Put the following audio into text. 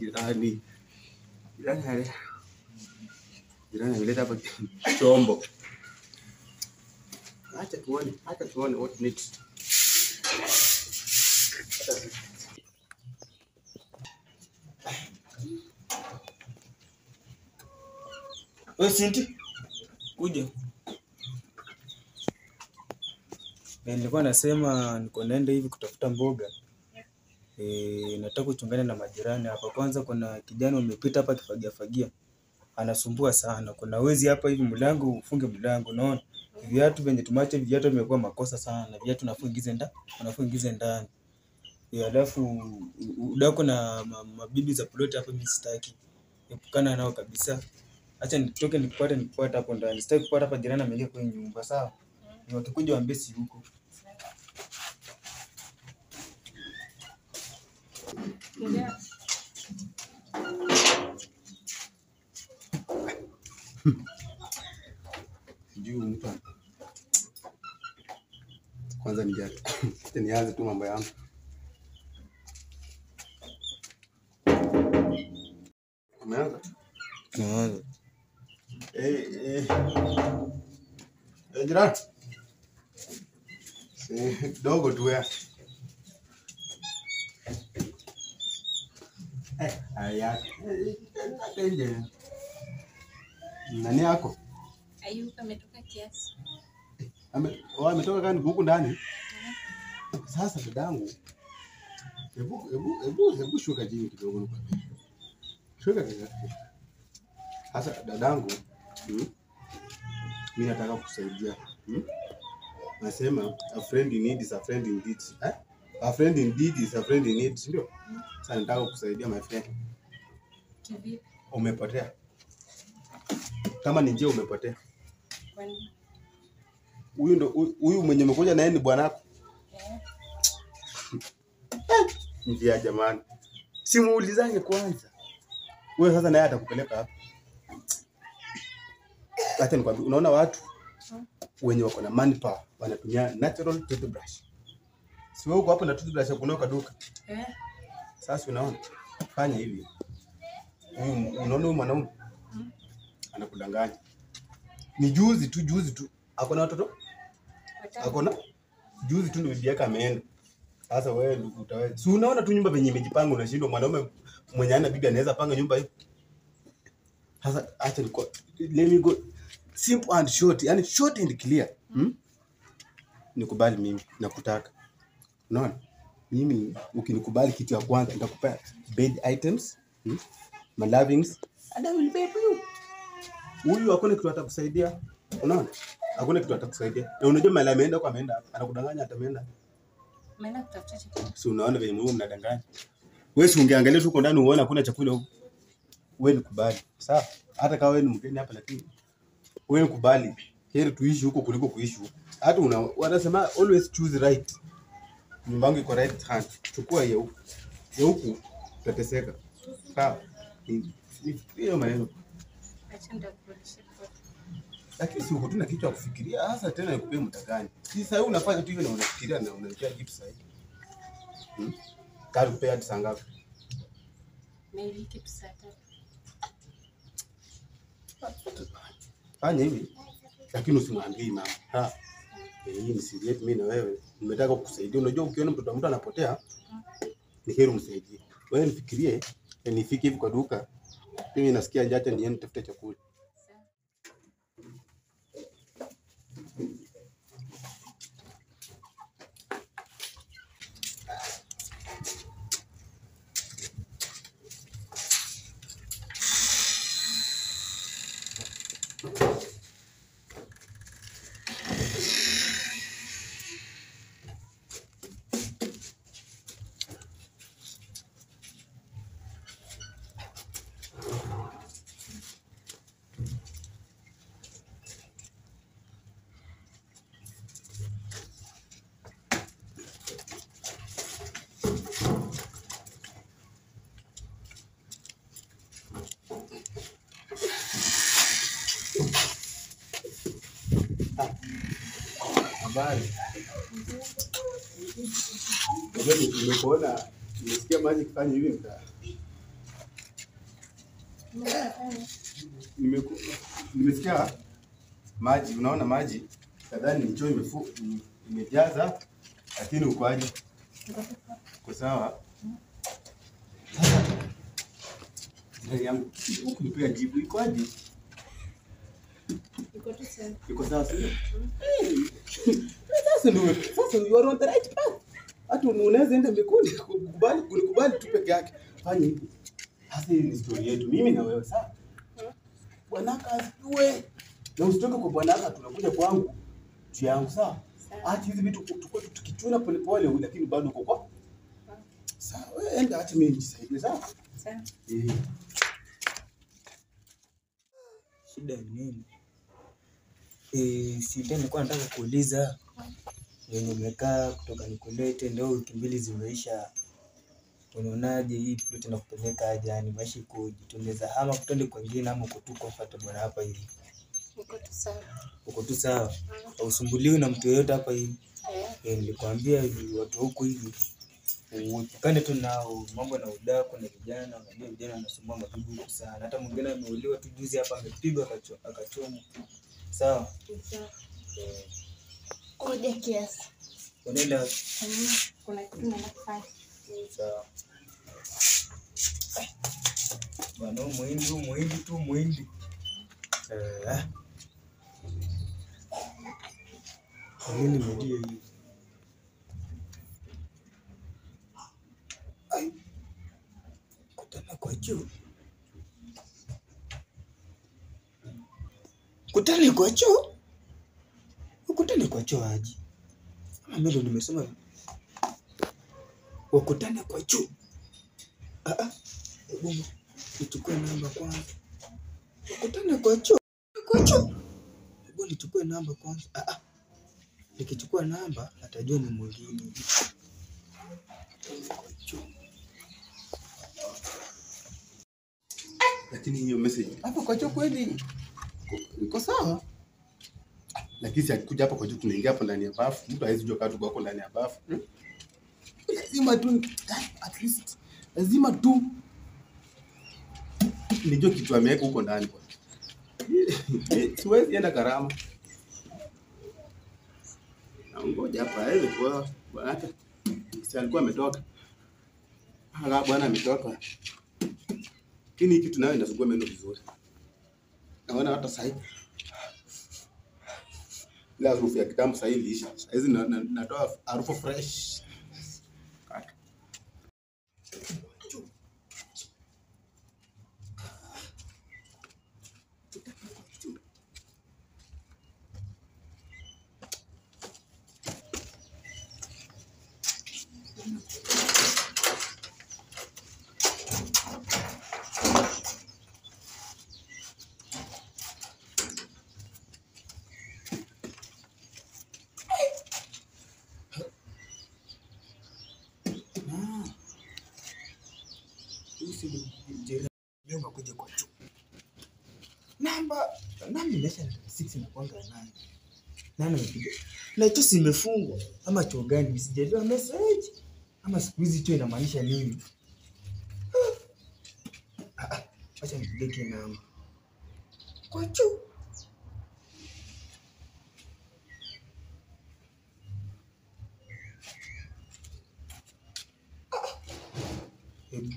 Jirani. Jirani. Jirani ameleta hapa chombo. Acha tuone, acha tuone what needs. Wewe Sinti? Kuja. Eh, nilikuwa nasema niko naenda hivi kutafuta mboga. Eh, nataka kuchungana na majirani hapa. Kwanza kuna kijana umepita hapa kifagia fagia. Anasumbua sana. Kuna wezi hapa hivi mlango ufunge mlango, unaona? Viatu venye tumache viatu vimekuwa makosa sana. Viatu nafungize ndani, unafuu ingize ndani. E, alafu udako na mabibi za ploti hapa mimi sitaki. Epukana nao kabisa. Acha nitoke nikupate nikupate hapo ndani. Sitaki kupata hapa jirani ameingia kwa nyumba, sawa? Ni wakikuja waambie si huko. Juu mtu kwanza nianze tu mambo yangu. Umeanza? Naanza. Eh, eh. Eh, jirani. Si, kidogo tu ya. Eh, haya. Eh, nje. Nani yako? Ayuka ametoka kiasi. Ame- oh, ametoka kani huku ndani? Sasa dadangu, hebu hebu hebu hebu shuka chini kidogo nikwambie. Shuka kidogo. Sasa dadangu, hmm? Mimi nataka kusaidia. Hmm? Nasema a friend in need is a friend indeed. Eh? A friend indeed is a friend in need, sindio? Sasa nataka kusaidia my friend. Umepotea. Kama ni njia umepotea. Kwani? Huyu ndo huyu- mwenye umekuja naye ni bwanako. Eh, njia jamani, simuulizange kwanza. Wewe sasa naye atakupeleka hapa. Acha nikwambie, unaona watu wenye wako na manpower wanatumia natural toothbrush. Si wewe uko hapo na toothbrush yako kunoka duka. eh, Sasa unaona, fanya hivi. Unaona huyu mwanaume anakudanganya. Ni juzi tu juzi tu ako na watoto ako na juzi tu ndio bibi yake ameenda. Sasa wewe ndio utaweza. Si unaona tu nyumba venye imejipanga unashindwa mwanaume mwenye ana bibi anaweza panga nyumba hiyo. Sasa acha niko let me go simple and short, yani short and clear. Hmm? Nikubali mimi nakutaka. Unaona? Mimi ukinikubali kitu ya kwanza nitakupea bed items, hmm? my lovings and I will baby you. Huyu hakuna kitu atakusaidia. Unaona? Hakuna kitu atakusaidia. Na unajua mali ameenda kwa ameenda. Anakudanganya atameenda. ameenda kutafuta chakula. Si unaona venye mimi mnadanganya. Wewe si ungeangalia tu uko ndani uone hakuna chakula huko. Wewe nikubali. Sawa? Hata kama wewe ni mgeni hapa lakini wewe kubali, Heri tuishi huko kuliko kuishi huko. Hata una wanasema always choose right. Nyumba yangu iko right hand. Chukua hiyo huko. Ya huko, utateseka. Sawa? Hiyo maneno. Lakini si uko tuna kitu cha kufikiria hasa tena ikupe muda gani? Si sasa unafanya tu hivyo na unafikiria na unanipea kitu sahihi. Hmm? Kari pea hadi saa ngapi? Maybe kitu saa tatu. Fanya hivi. Lakini usimwambie mama. E, hii ni siri yetu mimi na wewe. Nimetaka kukusaidia. Unajua ukiona mtoto wa mtu anapotea ni heri umsaidie. Wewe nifikirie eh, nifike hivi kwa duka. Mimi nasikia njaa acha niende nitafute chakula Habari. Nimekuona nimesikia maji kifanya hivi nimesikia maji unaona maji kadhani ni choo imejaza lakini uko aje? Uko sawa? Sasa yangu jibu iko Iko sawa. Sio? Sasa ndio sasa you are on the right path. Hata unaweza enda mbinguni kukubali kunikubali tu peke yake. Fanya hivi. Sasa hii ni story yetu mimi na wewe sawa? Bwanaka asijue. Na usitoke kwa bwanaka tunakuja kwangu. Juu yangu sawa? Sawa. Acha hizi vitu tukue tukichuna polepole lakini bado uko kwa. Sawa, wewe enda acha mimi nijisaidie sawa? Sawa. Eh. Shida ni nini? Eh, si ndio nilikuwa nataka kuuliza venye umekaa kutoka nikulete, ndio wiki mbili zimeisha. Unaonaje hii plot na kupeleka aje? Yani maisha ikoje? Tunaweza hama kutende kwingine ama uko tu comfortable hapa hivi? Uko tu sawa. Uko tu sawa? Hausumbuliwi na mtu yeyote hapa hivi? Eh, Eh, nilikwambia hivi watu huku hivi uepukane tu nao mambo na udaku na vijana. Unajua vijana wanasumbua mabibi sana. Hata mwingine ameuliwa tu juzi hapa, amepigwa akachoma akachomwa. Sawa, kuja kiasi. unaenda Mm, Kuna kitu sawa. Bwana, muhindi muhindi tu muhindi. Eh, hivi? Kutana kwa choo. Kutane kwa choo? Ukutane kwa choo aje? Ama mimi nimesema wakutane kwa choo. Ah ah. Hebu nichukue namba kwanza. Wakutane kwa choo. Kwa choo. Hebu nichukue namba kwanza. Ah ah. Nikichukua namba atajua ni mwingine. Lakini hiyo message hapo kwa choo kweli iko- iko sawa, lakini si akikuja hapa kwa juu, tunaingia hapo ndani ya bafu, mtu hawezi jua kama tuko hapo ndani ya bafu. Hmm? Lazima tu at least, lazima tu nijue kitu ameweka huko ndani. Kwa siwezi enda karama. Ngoja hapa aweze kuwa bwana, si alikuwa ametoka. Ah, bwana ametoka. Lakini hiki kitu nayo inasugua meno vizuri. Naona hata sasa hivi ile harufu ya kitambo sasa hivi. Sasa natoa harufu fresh. Kata. Ah. Huyu umekuja kwa choo. Namba namba imesha 6 inakuanga nane. Nani? Na choo simefungwa imefungwa ama choo gani? Sijajua message. Ama siku hizi choo inamaanisha nini? Ah, ah, Acha nipige namba. Kwa chu Hebu. Tena